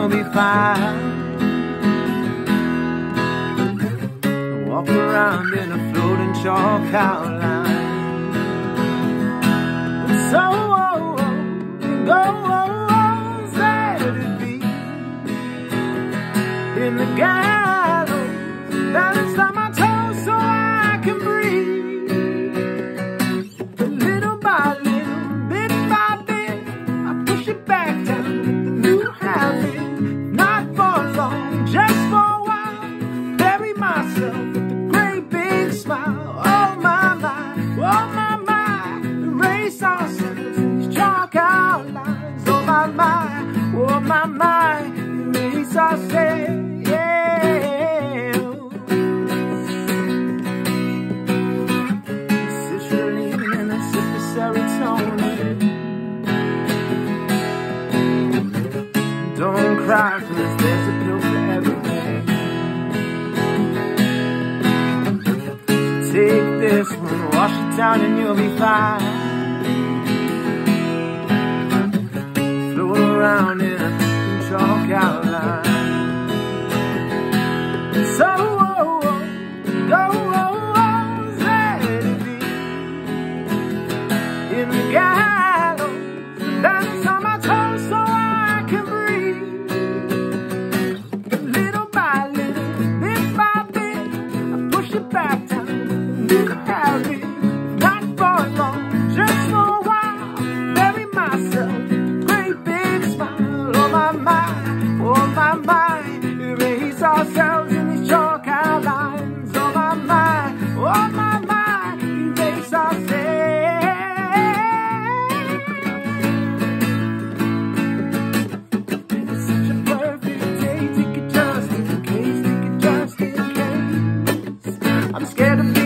you'll be fine. Walk around in a floating chalk outline. So it goes these chalk outlines. Oh my my, oh my my, erase ourselves. Sertraline and a sip of serotonin. Don't cry, cause there's a pill for everything. Take this one, wash it down, and you'll be fine. Around in a outline. Oh, my, mind, erase ourselves in these chalk outlines. Oh, my, mind, oh, my, mind, erase ourselves. It's such a perfect day, take it just in case, take it just in case. I'm scared of